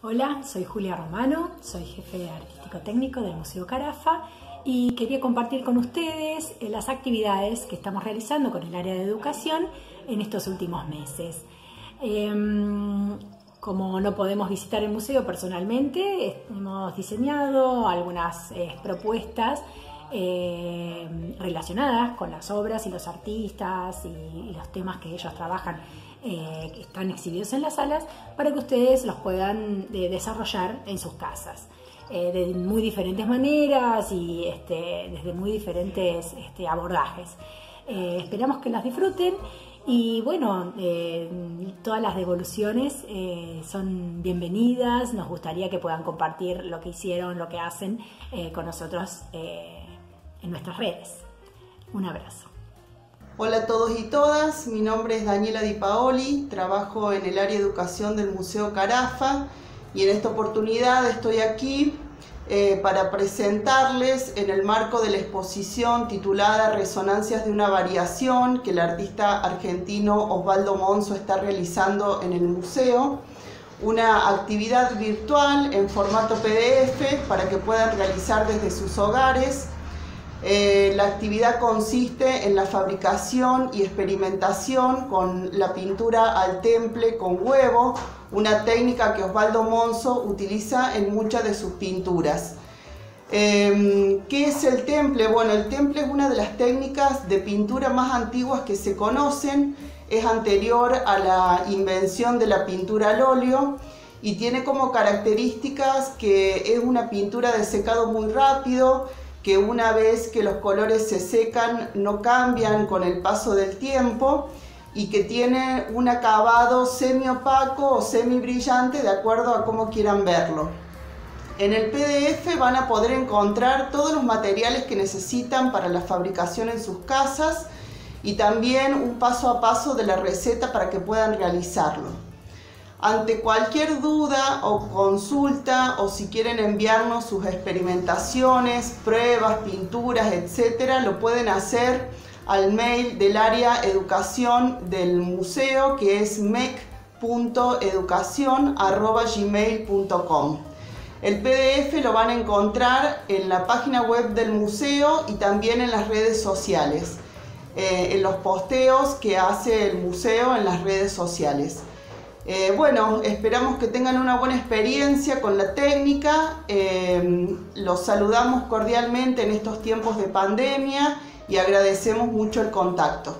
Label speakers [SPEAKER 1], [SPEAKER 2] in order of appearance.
[SPEAKER 1] Hola, soy Julia Romano, soy jefe artístico técnico del Museo Carafa y quería compartir con ustedes eh, las actividades que estamos realizando con el área de educación en estos últimos meses. Em, como no podemos visitar el museo personalmente, hemos diseñado algunas eh, propuestas eh, relacionadas con las obras y los artistas y, los temas que ellos trabajan eh, que están exhibidos en las salas para que ustedes los puedan desarrollar en sus casas. de muy diferentes maneras y este, desde muy diferentes este, abordajes. esperamos que las disfruten y bueno, eh, todas las devoluciones eh, son bienvenidas, nos gustaría que puedan compartir lo que hicieron, lo que hacen eh, con nosotros en nuestras redes. Un abrazo.
[SPEAKER 2] Hola a todos y todas, mi nombre es Daniela Di Paoli, trabajo en el área de educación del Museo Carafa y en esta oportunidad estoy aquí eh, para presentarles en el marco de la exposición titulada Resonancias de una variación que el artista argentino Osvaldo Monzo está realizando en el museo, una actividad virtual en formato PDF para que puedan realizar desde sus hogares. Eh, la actividad consiste en la fabricación y experimentación con la pintura al temple con huevo, una técnica que Osvaldo Monzo utiliza en muchas de sus pinturas. Em, ¿Qué es el temple? Bueno, el temple es una de las técnicas de pintura más antiguas que se conocen, es anterior a la invención de la pintura al óleo y tiene como características que es una pintura de secado muy rápido, que una vez que los colores se secan no cambian con el paso del tiempo y que tiene un acabado semi opaco o semi brillante de acuerdo a cómo quieran verlo. En el PDF van a poder encontrar todos los materiales que necesitan para la fabricación en sus casas y también un paso a paso de la receta para que puedan realizarlo. Ante cualquier duda o consulta o si quieren enviarnos sus experimentaciones, pruebas, pinturas, etcétera, lo pueden hacer al mail del área educación del museo que es mec.educación.gmail.com. El PDF lo van a encontrar en la página web del museo y también en las redes sociales, eh, en los posteos que hace el museo en las redes sociales. Eh, bueno, esperamos que tengan una buena experiencia con la técnica. Eh, los saludamos cordialmente en estos tiempos de pandemia y agradecemos mucho el contacto.